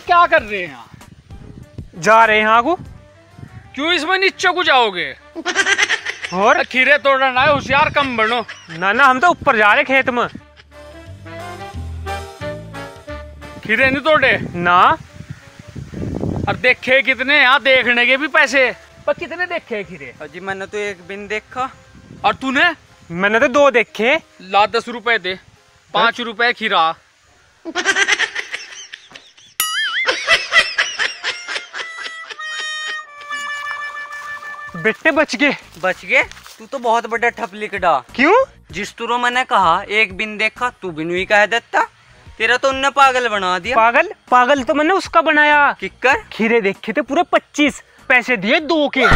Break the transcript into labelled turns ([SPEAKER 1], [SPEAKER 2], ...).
[SPEAKER 1] क्या कर रहे हैं यहाँ?
[SPEAKER 2] जा रहे हैं आगू।
[SPEAKER 1] क्यों इसमें नीचे को जाओगे?
[SPEAKER 2] और?
[SPEAKER 1] खीरे तोड़ना है होशियार कम बनो।
[SPEAKER 2] ना ना हम तो ऊपर जा रहे खेत में।
[SPEAKER 1] खीरे नहीं तोड़े?
[SPEAKER 2] ना।
[SPEAKER 1] और देखे कितने यहाँ देखने के भी पैसे। पर कितने देखे खीरे?
[SPEAKER 3] अजी मैंने तो एक बिन देखा।
[SPEAKER 1] और तूने?
[SPEAKER 2] मैंने तो दो देखे।
[SPEAKER 1] ला दस रुपए दे पाँच रुपए खीरा।
[SPEAKER 2] बेटे बच गए।
[SPEAKER 3] बच गए? तू तो बहुत बड़ा ठप लिखडा।
[SPEAKER 2] क्यों?
[SPEAKER 3] जिस तुरो मैंने कहा एक बिन देखा तू बिन भी कह देता। तेरा तो उनने पागल बना दिया।
[SPEAKER 2] पागल? पागल तो मैंने उसका बनाया।
[SPEAKER 3] किक्कर?
[SPEAKER 2] खीरे देखे थे पूरे पच्चीस। पैसे दिए दो के।